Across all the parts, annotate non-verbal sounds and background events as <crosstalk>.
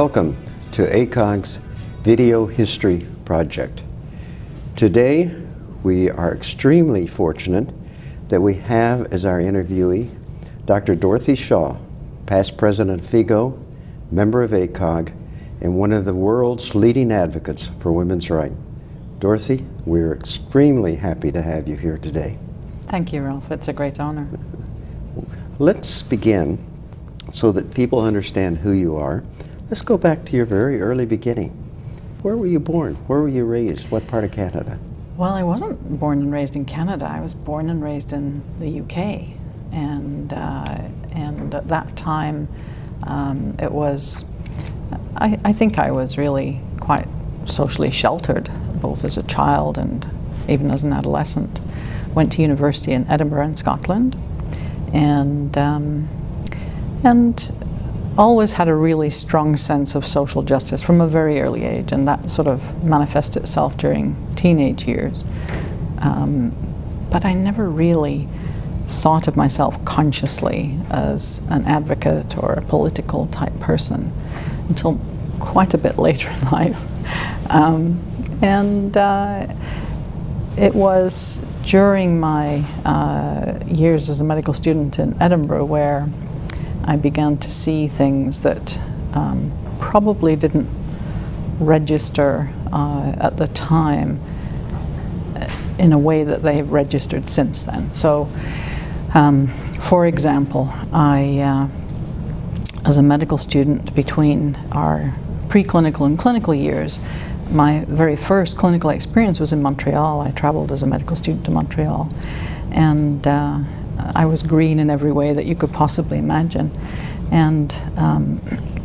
Welcome to ACOG's Video History Project. Today, we are extremely fortunate that we have as our interviewee Dr. Dorothy Shaw, past president of FIGO, member of ACOG, and one of the world's leading advocates for women's rights. Dorothy, we're extremely happy to have you here today. Thank you, Ralph. It's a great honor. Let's begin so that people understand who you are. Let's go back to your very early beginning. Where were you born? Where were you raised? What part of Canada? Well, I wasn't born and raised in Canada. I was born and raised in the UK. And, uh, and at that time, um, it was, I, I think I was really quite socially sheltered, both as a child and even as an adolescent. Went to university in Edinburgh in Scotland. And, um, and always had a really strong sense of social justice from a very early age, and that sort of manifests itself during teenage years. Um, but I never really thought of myself consciously as an advocate or a political type person until quite a bit <laughs> later in life. Um, and uh, it was during my uh, years as a medical student in Edinburgh where I began to see things that um, probably didn't register uh, at the time uh, in a way that they have registered since then. So, um, for example, I, uh, as a medical student between our preclinical and clinical years, my very first clinical experience was in Montreal. I traveled as a medical student to Montreal. And uh, I was green in every way that you could possibly imagine. And um,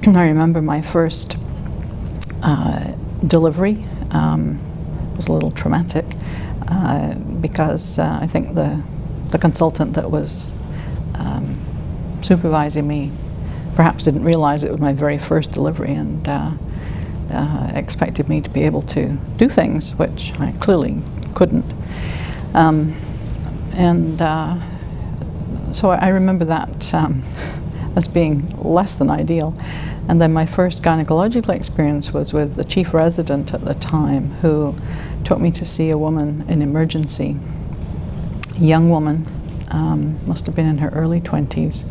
<clears throat> I remember my first uh, delivery um, was a little traumatic uh, because uh, I think the, the consultant that was um, supervising me perhaps didn't realize it was my very first delivery and uh, uh, expected me to be able to do things which I clearly couldn't. Um, and uh, so I remember that um, as being less than ideal. And then my first gynecological experience was with the chief resident at the time who took me to see a woman in emergency, a young woman, um, must have been in her early 20s.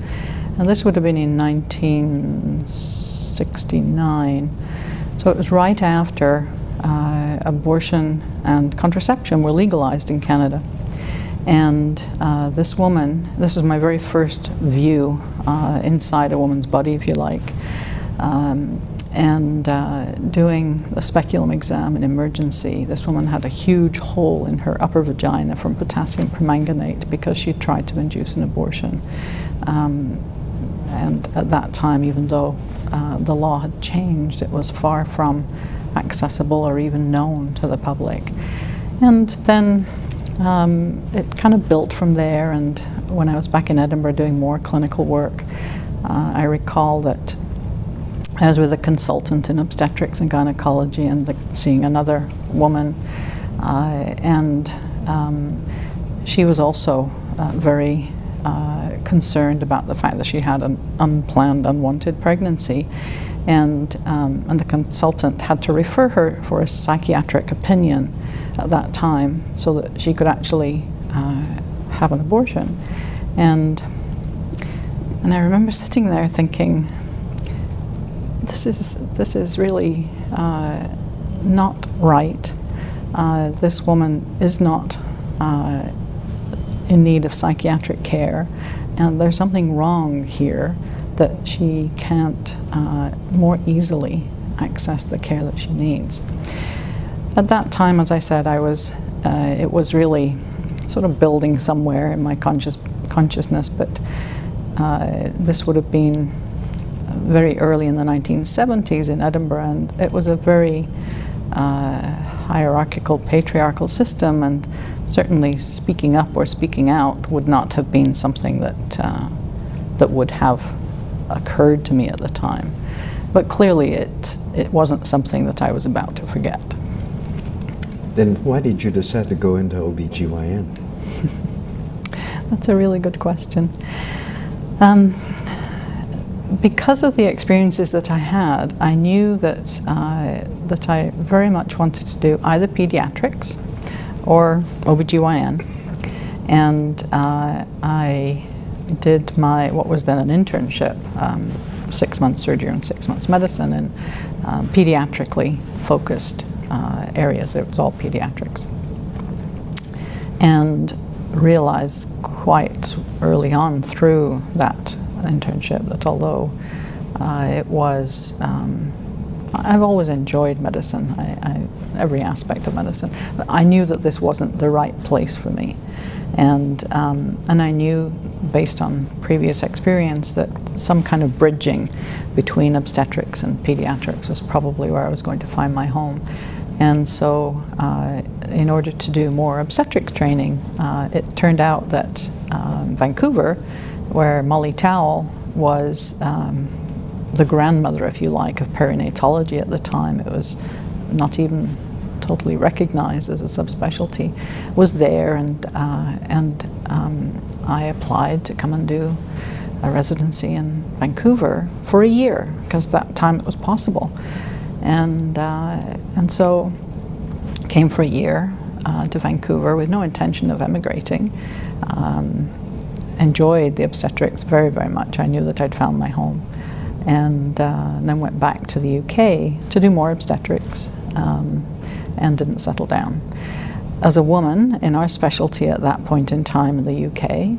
And this would have been in 1969. So it was right after uh, abortion and contraception were legalized in Canada. And uh, this woman, this was my very first view uh, inside a woman's body, if you like, um, and uh, doing a speculum exam in emergency, this woman had a huge hole in her upper vagina from potassium permanganate because she tried to induce an abortion. Um, and at that time, even though uh, the law had changed, it was far from accessible or even known to the public. And then um, it kind of built from there, and when I was back in Edinburgh doing more clinical work, uh, I recall that I was with a consultant in obstetrics and gynecology and the, seeing another woman, uh, and um, she was also uh, very uh, concerned about the fact that she had an unplanned, unwanted pregnancy. And, um, and the consultant had to refer her for a psychiatric opinion at that time so that she could actually uh, have an abortion. And, and I remember sitting there thinking, this is, this is really uh, not right. Uh, this woman is not uh, in need of psychiatric care, and there's something wrong here that she can't uh, more easily access the care that she needs. At that time, as I said, I was, uh, it was really sort of building somewhere in my conscious, consciousness, but uh, this would have been very early in the 1970s in Edinburgh, and it was a very uh, hierarchical, patriarchal system, and certainly speaking up or speaking out would not have been something that, uh, that would have occurred to me at the time. But clearly it, it wasn't something that I was about to forget. Then why did you decide to go into OBGYN? <laughs> That's a really good question. Um, because of the experiences that I had, I knew that, uh, that I very much wanted to do either pediatrics or OBGYN. And uh, I did my, what was then an internship, um, six months surgery and six months medicine in um, pediatrically focused uh, areas. It was all pediatrics. And realized quite early on through that internship that although uh, it was, um, I've always enjoyed medicine, I, I, every aspect of medicine, but I knew that this wasn't the right place for me. And, um, and I knew, based on previous experience, that some kind of bridging between obstetrics and pediatrics was probably where I was going to find my home. And so, uh, in order to do more obstetrics training, uh, it turned out that um, Vancouver, where Molly Towell was um, the grandmother, if you like, of perinatology at the time, it was not even totally recognized as a subspecialty, was there, and uh, and um, I applied to come and do a residency in Vancouver for a year because that time it was possible, and uh, and so came for a year uh, to Vancouver with no intention of emigrating. Um, enjoyed the obstetrics very very much. I knew that I'd found my home, and, uh, and then went back to the UK to do more obstetrics. Um, and didn't settle down. As a woman in our specialty at that point in time in the UK,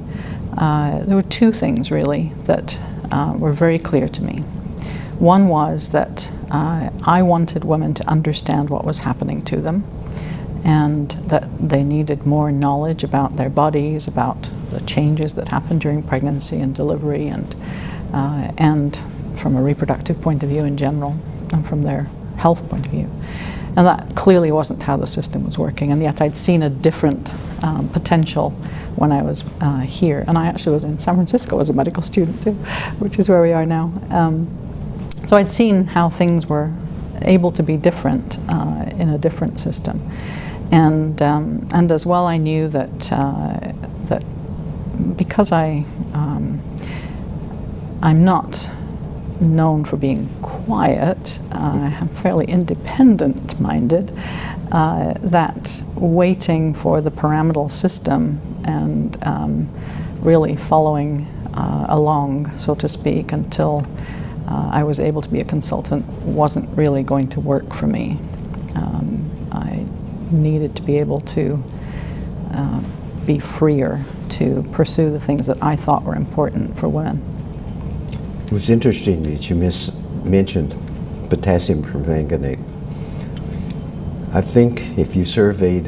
uh, there were two things really that uh, were very clear to me. One was that uh, I wanted women to understand what was happening to them and that they needed more knowledge about their bodies, about the changes that happen during pregnancy and delivery, and, uh, and from a reproductive point of view in general, and from their health point of view. And that clearly wasn't how the system was working, and yet I'd seen a different um, potential when I was uh, here. And I actually was in San Francisco as a medical student too, which is where we are now. Um, so I'd seen how things were able to be different uh, in a different system. And, um, and as well, I knew that, uh, that because I, um, I'm not known for being quiet, uh, fairly independent minded, uh, that waiting for the pyramidal system and um, really following uh, along, so to speak, until uh, I was able to be a consultant wasn't really going to work for me. Um, I needed to be able to uh, be freer to pursue the things that I thought were important for women. It was interesting that you mentioned potassium permanganate. I think if you surveyed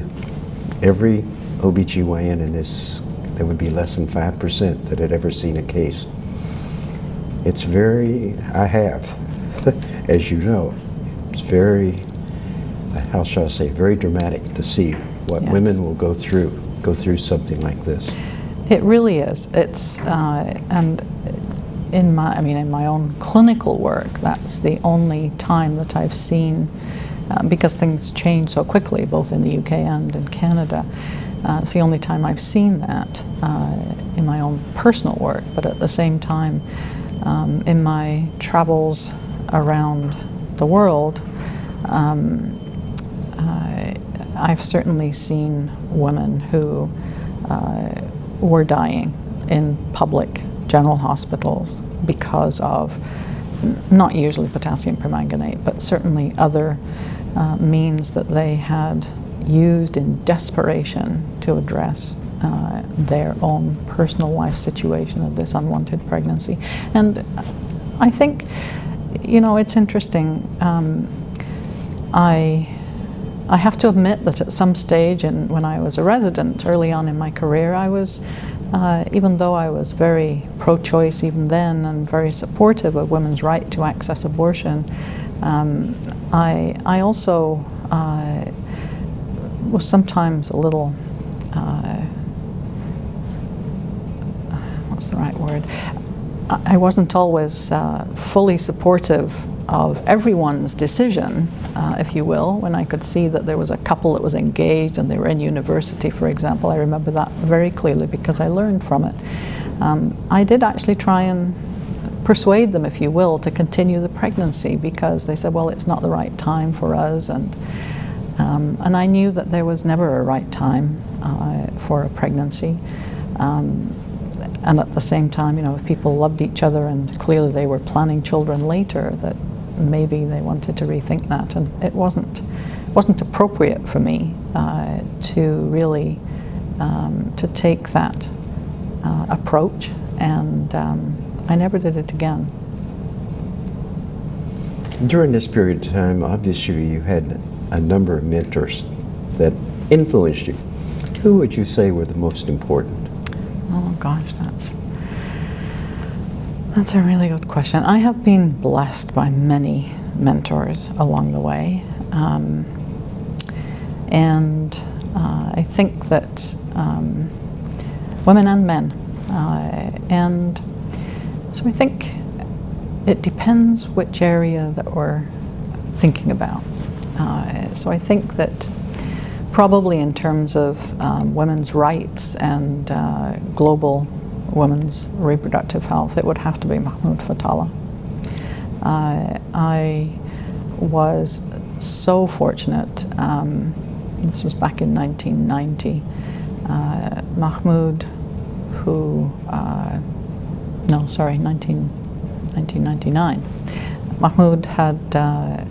every OBGYN in this, there would be less than 5% that had ever seen a case. It's very, I have, <laughs> as you know, it's very, how shall I say, very dramatic to see what yes. women will go through, go through something like this. It really is. It's, uh, and in my, I mean, in my own clinical work, that's the only time that I've seen, uh, because things change so quickly, both in the UK and in Canada. Uh, it's the only time I've seen that uh, in my own personal work, but at the same time, um, in my travels around the world, um, I've certainly seen women who uh, were dying in public general hospitals because of not usually potassium permanganate, but certainly other uh, means that they had used in desperation to address uh, their own personal life situation of this unwanted pregnancy. And I think, you know, it's interesting. Um, I I have to admit that at some stage, and when I was a resident early on in my career, I was uh, even though I was very pro-choice even then and very supportive of women's right to access abortion, um, I, I also uh, was sometimes a little, uh, what's the right word? I wasn't always uh, fully supportive of everyone's decision, uh, if you will, when I could see that there was a couple that was engaged and they were in university, for example. I remember that very clearly because I learned from it. Um, I did actually try and persuade them, if you will, to continue the pregnancy because they said, well, it's not the right time for us. And, um, and I knew that there was never a right time uh, for a pregnancy. Um, and at the same time, you know, if people loved each other and clearly they were planning children later, that maybe they wanted to rethink that. And it wasn't, wasn't appropriate for me uh, to really um, to take that uh, approach, and um, I never did it again. During this period of time, obviously you had a number of mentors that influenced you. Who would you say were the most important? Oh gosh, that's that's a really good question. I have been blessed by many mentors along the way, um, and uh, I think that um, women and men, uh, and so I think it depends which area that we're thinking about. Uh, so I think that probably in terms of um, women's rights and uh, global women's reproductive health, it would have to be Mahmoud Fathalla. Uh, I was so fortunate, um, this was back in 1990, uh, Mahmoud, who, uh, no, sorry, 19, 1999, Mahmoud had uh,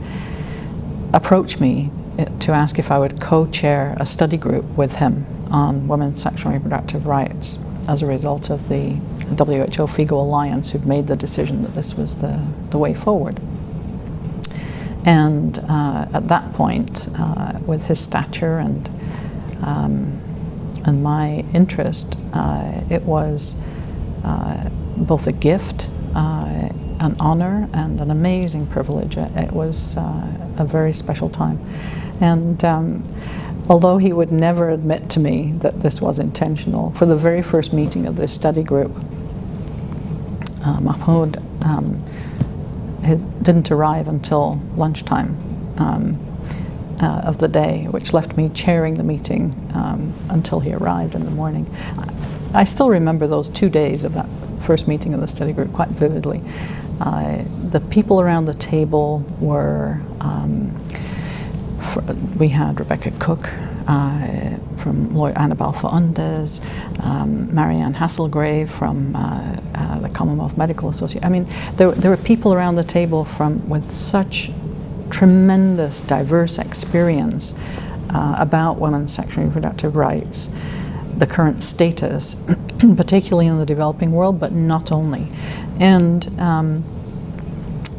approached me to ask if I would co-chair a study group with him on women's sexual and reproductive rights as a result of the WHO FIGO Alliance who'd made the decision that this was the, the way forward. And uh, at that point, uh, with his stature and, um, and my interest, uh, it was uh, both a gift, uh, an honor, and an amazing privilege. It was uh, a very special time. And um, although he would never admit to me that this was intentional, for the very first meeting of this study group, uh, Mahmoud um, didn't arrive until lunchtime um, uh, of the day, which left me chairing the meeting um, until he arrived in the morning. I still remember those two days of that first meeting of the study group quite vividly. Uh, the people around the table were um, we had Rebecca Cook uh, from lawyer Anibal Faundes, um, Marianne Haslegrave from uh, uh, the Commonwealth Medical Association. I mean, there, there were people around the table from with such tremendous, diverse experience uh, about women's sexual and reproductive rights, the current status, <clears throat> particularly in the developing world, but not only, and um,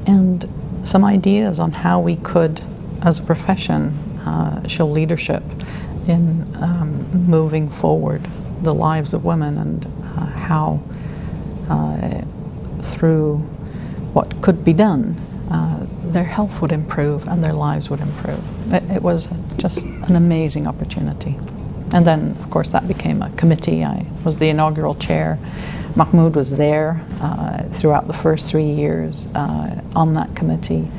and some ideas on how we could as a profession, uh, show leadership in um, moving forward the lives of women and uh, how, uh, through what could be done, uh, their health would improve and their lives would improve. It, it, was just an amazing opportunity. And then, of course, that became a committee. I was the inaugural chair. Mahmoud was there uh, throughout the first three years uh, on that committee.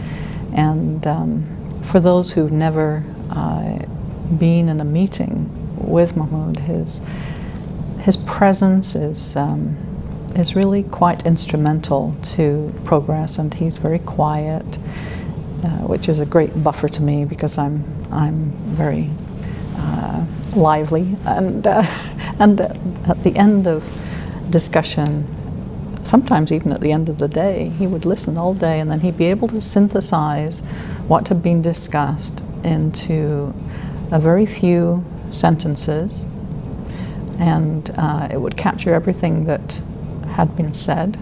And um, for those who've never uh, been in a meeting with Mahmoud, his, his presence is, um, is really quite instrumental to progress, and he's very quiet, uh, which is a great buffer to me because I'm, I'm very uh, lively. And, uh, <laughs> and at the end of discussion, sometimes even at the end of the day, he would listen all day and then he'd be able to synthesize what had been discussed into a very few sentences, and uh, it would capture everything that had been said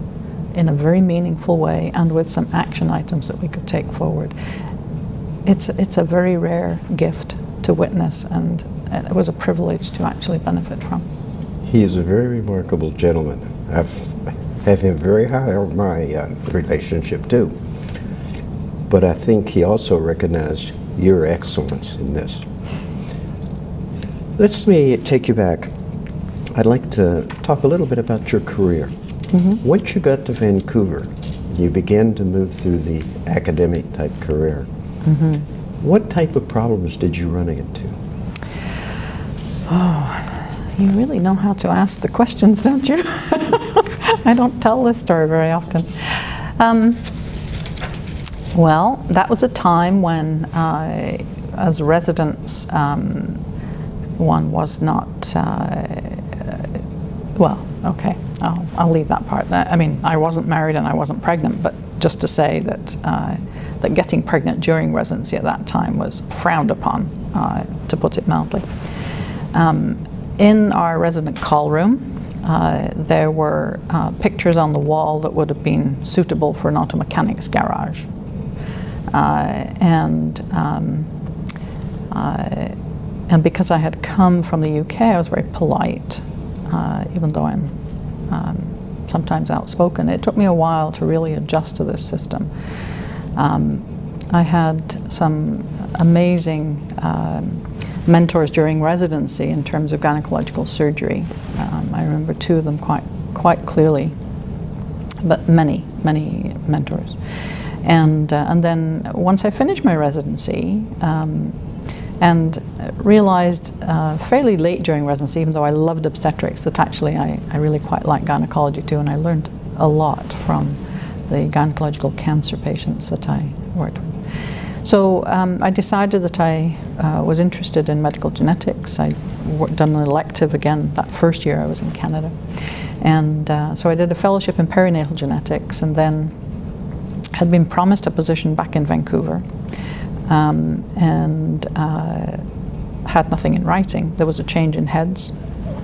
in a very meaningful way and with some action items that we could take forward. It's, it's a very rare gift to witness, and it was a privilege to actually benefit from. He is a very remarkable gentleman. I've have him very high on my uh, relationship too but I think he also recognized your excellence in this. Let's me take you back. I'd like to talk a little bit about your career. Mm -hmm. Once you got to Vancouver, you began to move through the academic type career. Mm -hmm. What type of problems did you run into? Oh, you really know how to ask the questions, don't you? <laughs> I don't tell this story very often. Um, well, that was a time when, uh, as residents, um, one was not, uh, well, okay, I'll, I'll, leave that part. I mean, I wasn't married and I wasn't pregnant, but just to say that, uh, that getting pregnant during residency at that time was frowned upon, uh, to put it mildly. Um, in our resident call room, uh, there were uh, pictures on the wall that would have been suitable for an auto mechanics garage. Uh, and um, uh, and because I had come from the UK, I was very polite, uh, even though I'm um, sometimes outspoken. It took me a while to really adjust to this system. Um, I had some amazing um, mentors during residency in terms of gynecological surgery. Um, I remember two of them quite, quite clearly, but many, many mentors. And, uh, and then once I finished my residency, um, and realized uh, fairly late during residency, even though I loved obstetrics, that actually I, I really quite like gynecology too, and I learned a lot from the gynecological cancer patients that I worked with. So um, I decided that I uh, was interested in medical genetics. I'd done an elective again that first year I was in Canada. And uh, so I did a fellowship in perinatal genetics and then had been promised a position back in Vancouver um, and uh, had nothing in writing. There was a change in heads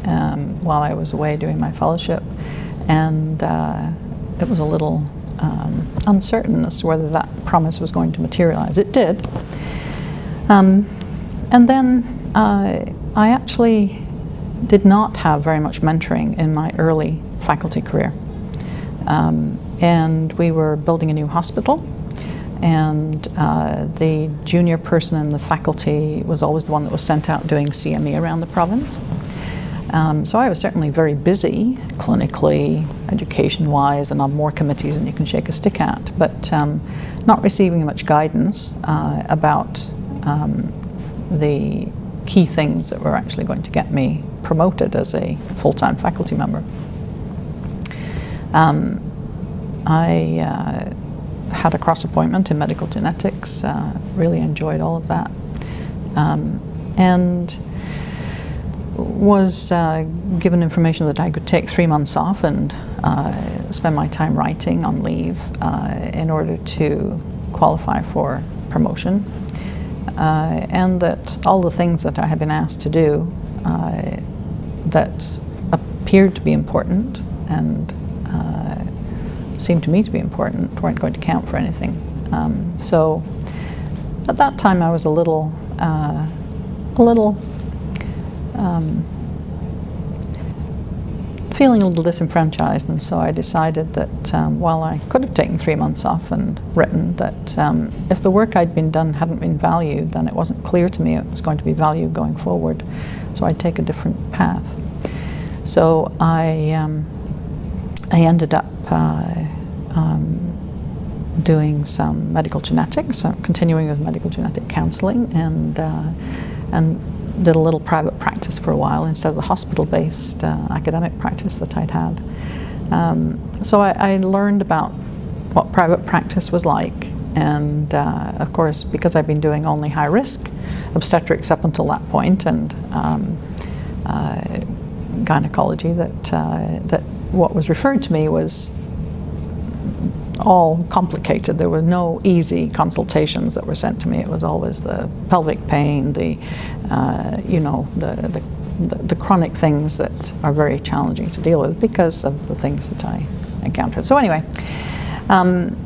um, while I was away doing my fellowship and uh, it was a little um, uncertain as to whether that promise was going to materialize. It did. Um, and then uh, I actually did not have very much mentoring in my early faculty career. Um, and we were building a new hospital and uh, the junior person in the faculty was always the one that was sent out doing CME around the province. Um, so I was certainly very busy clinically, education-wise, and on more committees than you can shake a stick at, but um, not receiving much guidance uh, about um, the key things that were actually going to get me promoted as a full-time faculty member. Um, I uh, had a cross appointment in medical genetics, uh, really enjoyed all of that. Um, and was uh, given information that I could take three months off and spend my time writing on leave in order to qualify for promotion. Uh, and that all the things that I had been asked to do uh, that appeared to be important and seemed to me to be important weren't going to count for anything. Um, so at that time I was a little, a little um, feeling a little disenfranchised, and so I decided that um, while I could have taken three months off and written, that um, if the work I'd been done hadn't been valued, then it wasn't clear to me it was going to be valued going forward, so I'd take a different path. So I, um, I ended up uh, um, doing some medical genetics, uh, continuing with medical genetic counseling, and uh, and did a little private practice for a while instead of the hospital-based uh, academic practice that I'd had. Um, so I, I, learned about what private practice was like, and uh, of course, because I've been doing only high-risk obstetrics up until that point, and um, uh, gynecology, that uh, that what was referred to me was all complicated. There were no easy consultations that were sent to me. It was always the pelvic pain, the, uh, you know, the, the, the, chronic things that are very challenging to deal with because of the things that I encountered. So anyway, um,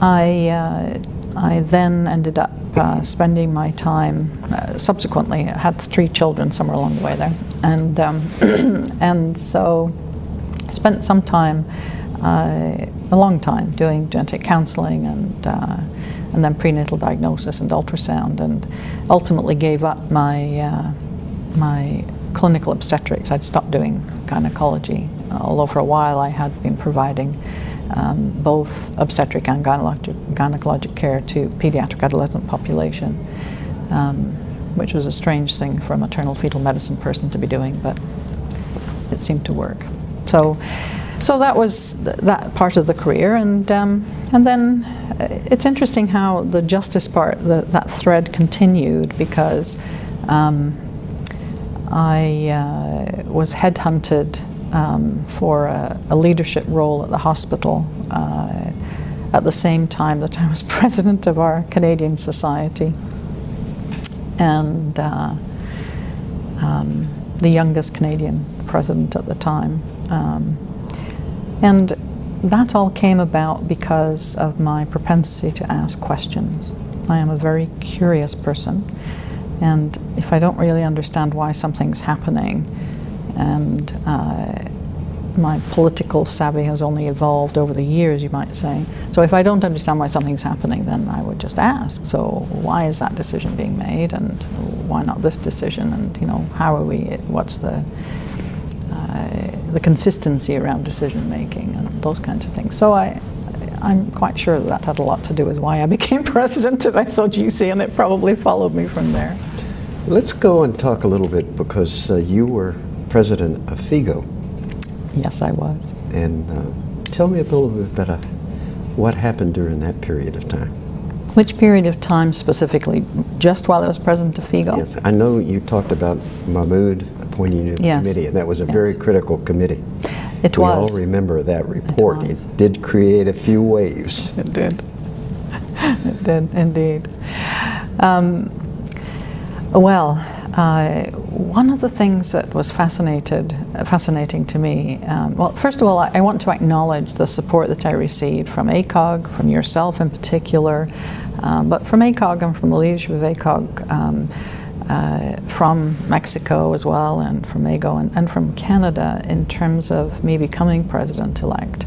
I, uh, I then ended up uh, spending my time, uh, subsequently, I had three children somewhere along the way there, and, um, <clears throat> and so spent some time uh, a long time doing genetic counseling and, uh, and then prenatal diagnosis and ultrasound and ultimately gave up my, uh, my clinical obstetrics. I'd stopped doing gynecology, although for a while I had been providing um, both obstetric and gynecologic, gynecologic care to pediatric adolescent population, um, which was a strange thing for a maternal fetal medicine person to be doing, but it seemed to work. So so that was th that part of the career, and um, and then uh, it's interesting how the justice part, the, that thread continued because um, I uh, was headhunted um, for a, a, leadership role at the hospital uh, at the same time that I was <laughs> president of our Canadian Society, and uh, um, the youngest Canadian president at the time. Um, and that all came about because of my propensity to ask questions. I am a very curious person, and if I don't really understand why something's happening, and uh, my political savvy has only evolved over the years, you might say. So if I don't understand why something's happening, then I would just ask. So why is that decision being made, and why not this decision, and you know how are we? What's the the consistency around decision making and those kinds of things. So I, I'm quite sure that, that had a lot to do with why I <laughs> became president of SOGC, and it probably followed me from there. Let's go and talk a little bit because uh, you were president of FIGO. Yes, I was. And uh, tell me a little bit about uh, what happened during that period of time. Which period of time specifically? Just while I was president of FIGO? Yes, I know you talked about Mahmoud appointing you to the yes. committee, and that was a yes. very critical committee. It we was. all remember that report. It, it, did create a few waves. <laughs> It did. <laughs> it did, indeed. Um, well, uh, one of the things that was fascinated, fascinating to me, um, well, first of all, I, I, want to acknowledge the support that I received from ACOG, from yourself in particular, um, but from ACOG and from the leadership of ACOG. Uh, from Mexico as well, and from AGO, and, and, from Canada in terms of me becoming president-elect.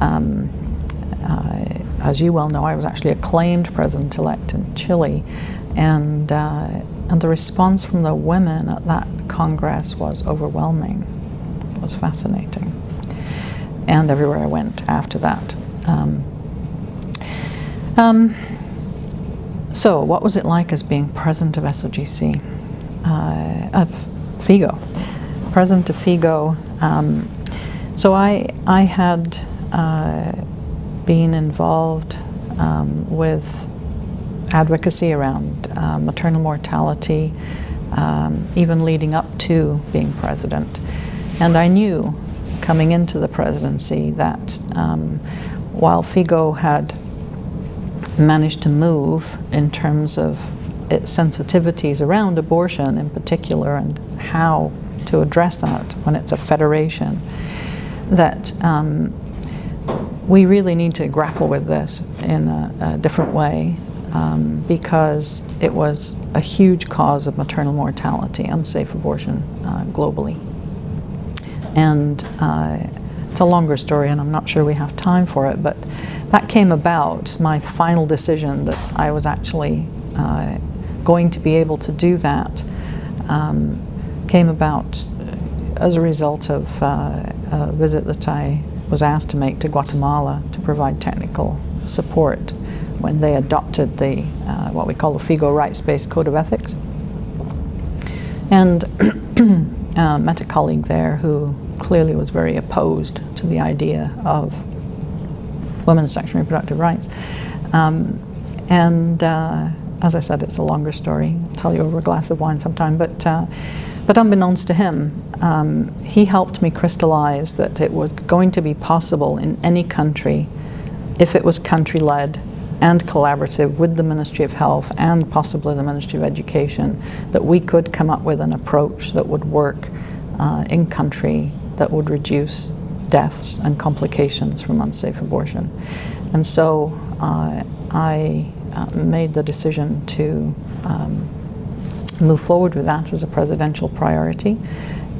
Um, uh, as you well know, I was actually acclaimed president-elect in Chile, and, uh, and the response from the women at that Congress was overwhelming. It was fascinating. And everywhere I went after that. Um, um, so, what was it like as being president of SOGC, uh, of FIGO? President of FIGO. Um, so, I, I had uh, been involved um, with advocacy around uh, maternal mortality, um, even leading up to being president. And I knew coming into the presidency that um, while FIGO had managed to move in terms of its sensitivities around abortion in particular and how to address that when it's a federation, that um, we really need to grapple with this in a, a different way um, because it was a huge cause of maternal mortality, unsafe abortion uh, globally. And uh, it's a longer story, and I'm not sure we have time for it, but that came about, my final decision that I was actually uh, going to be able to do that um, came about as a result of uh, a visit that I was asked to make to Guatemala to provide technical support when they adopted the uh, what we call the FIGO rights-based code of ethics. And <clears throat> uh, met a colleague there who clearly was very opposed to the idea of women's sexual and reproductive rights. Um, and uh, as I said, it's a longer story. I'll tell you over a glass of wine sometime. But, uh, but unbeknownst to him, um, he helped me crystallize that it was going to be possible in any country, if it was country-led and collaborative with the Ministry of Health and possibly the Ministry of Education, that we could come up with an approach that would work uh, in country that would reduce deaths and complications from unsafe abortion. And so uh, I uh, made the decision to um, move forward with that as a presidential priority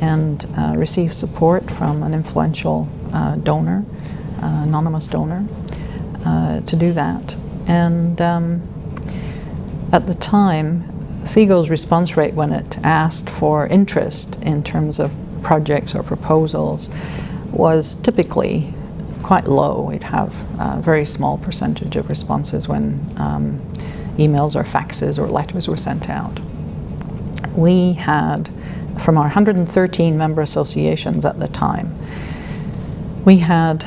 and uh, receive support from an influential uh, donor, uh, anonymous donor, uh, to do that. And um, at the time, FIGO's response rate when it asked for interest in terms of projects or proposals was typically quite low. We'd have a very small percentage of responses when um, emails or faxes or letters were sent out. We had, from our 113 member associations at the time, we had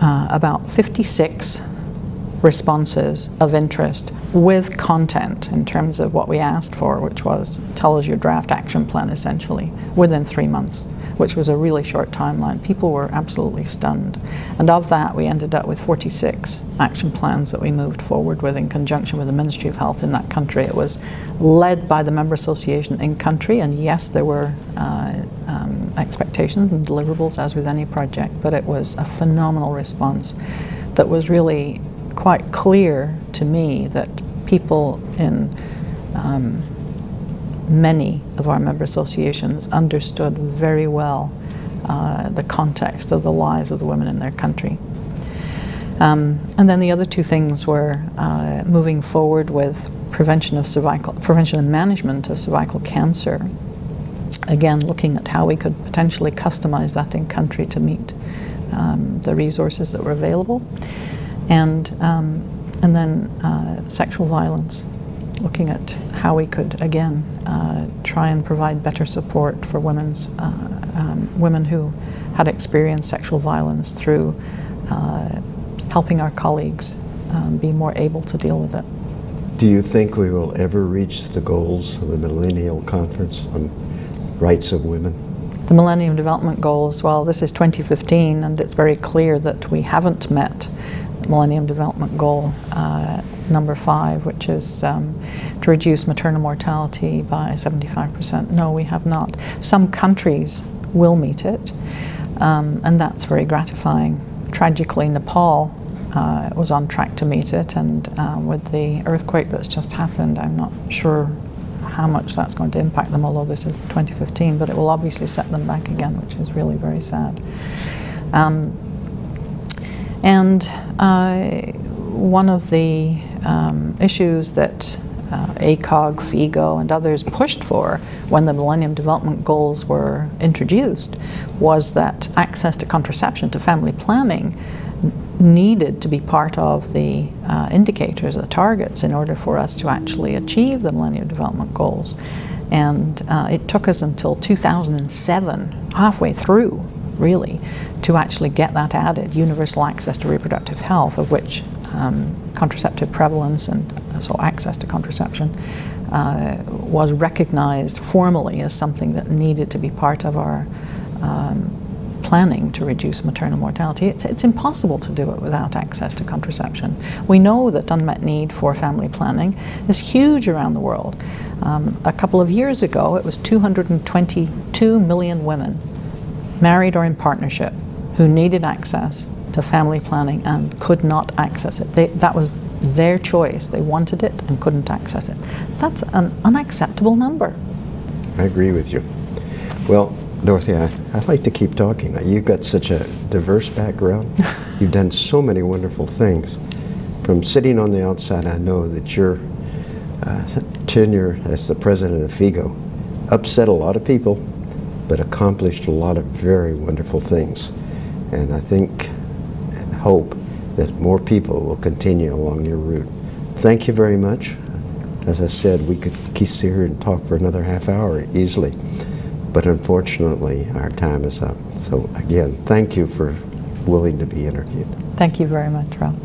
uh, about 56 responses of interest with content in terms of what we asked for, which was tell us your draft action plan essentially, within three months, which was a really short timeline. People were absolutely stunned. And of that, we ended up with 46 action plans that we moved forward with in conjunction with the Ministry of Health in that country. It was led by the member association in country, and yes, there were uh, um, expectations and deliverables as with any project, but it was a phenomenal response that was really quite clear to me that people in um, many of our member associations understood very well uh, the context of the lives of the women in their country. Um, and then the other two things were uh, moving forward with prevention of cervical, prevention and management of cervical cancer. Again, looking at how we could potentially customize that in country to meet um, the resources that were available and, um, and then uh, sexual violence, looking at how we could, again, uh, try and provide better support for women's, uh, um, women who had experienced sexual violence through uh, helping our colleagues um, be more able to deal with it. Do you think we will ever reach the goals of the Millennial Conference on rights of women? The Millennium Development Goals, well, this is 2015, and it's very clear that we haven't met the Millennium Development Goal uh, number five, which is um, to reduce maternal mortality by 75%. No, we have not. Some countries will meet it, um, and that's very gratifying. Tragically, Nepal uh, was on track to meet it, and uh, with the earthquake that's just happened, I'm not sure how much that's going to impact them, although this is 2015, but it will obviously set them back again, which is really very sad. Um, and uh, one of the um, issues that uh, ACOG, FIGO, and others pushed for when the Millennium Development Goals were introduced was that access to contraception, to family planning, needed to be part of the uh, indicators, the targets, in order for us to actually achieve the Millennium Development Goals. And uh, it took us until 2007, halfway through, really, to actually get that added, universal access to reproductive health, of which um, contraceptive prevalence and so access to contraception uh, was recognized formally as something that needed to be part of our um, planning to reduce maternal mortality. It's, it's, impossible to do it without access to contraception. We know that unmet need for family planning is huge around the world. Um, a couple of years ago, it was 222 million women married or in partnership, who needed access to family planning and could not access it. They, that was their choice. They wanted it and couldn't access it. That's an unacceptable number. I agree with you. Well, Dorothy, I, would like to keep talking. You've got such a diverse background. <laughs> You've done so many wonderful things. From sitting on the outside, I know that your uh, tenure as the president of FIGO upset a lot of people, but accomplished a lot of very wonderful things. And I think hope that more people will continue along your route. Thank you very much. As I said, we could keep here and talk for another half hour easily, but unfortunately our time is up. So again, thank you for willing to be interviewed. Thank you very much, Rob.